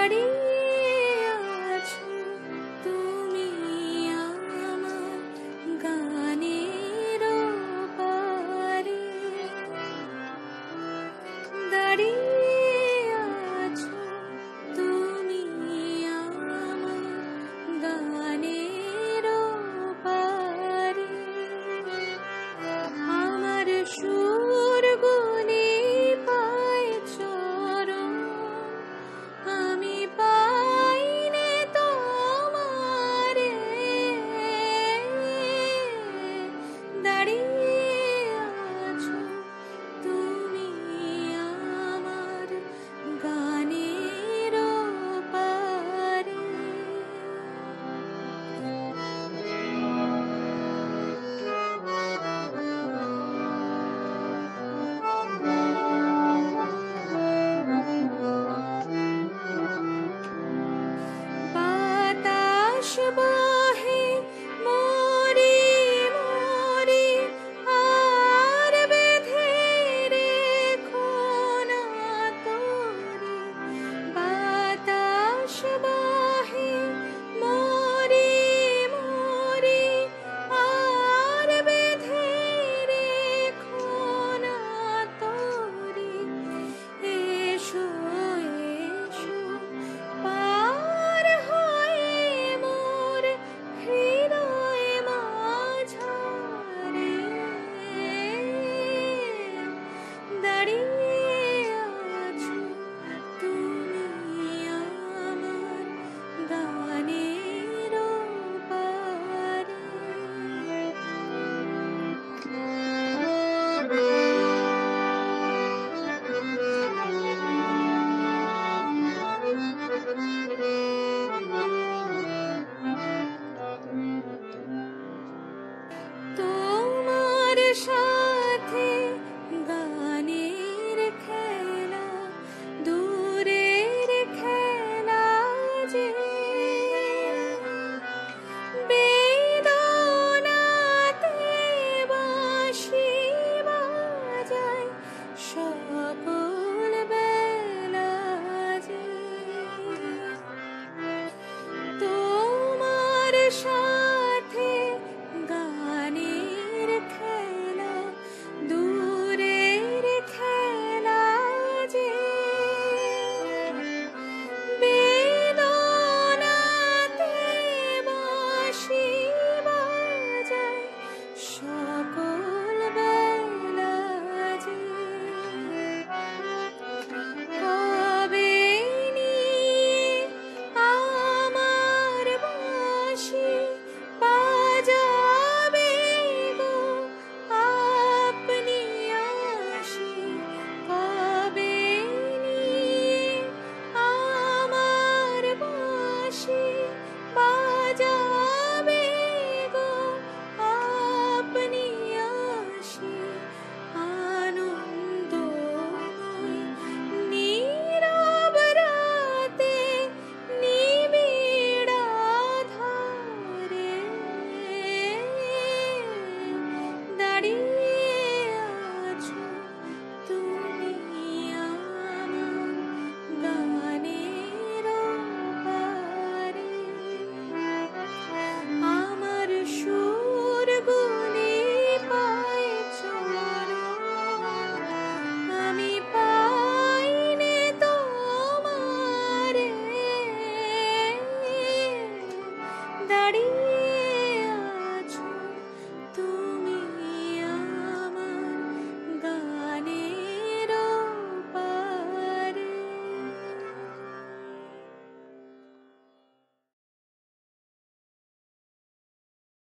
Buddy. সকল বেলা তোমার সা